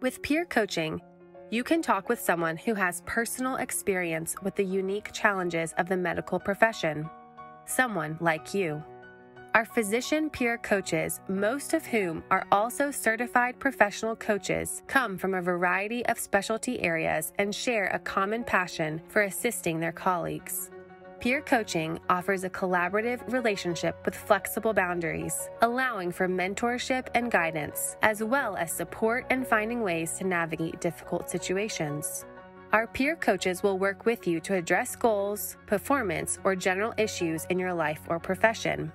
With peer coaching, you can talk with someone who has personal experience with the unique challenges of the medical profession. Someone like you. Our physician peer coaches, most of whom are also certified professional coaches, come from a variety of specialty areas and share a common passion for assisting their colleagues. Peer coaching offers a collaborative relationship with flexible boundaries, allowing for mentorship and guidance, as well as support and finding ways to navigate difficult situations. Our peer coaches will work with you to address goals, performance, or general issues in your life or profession.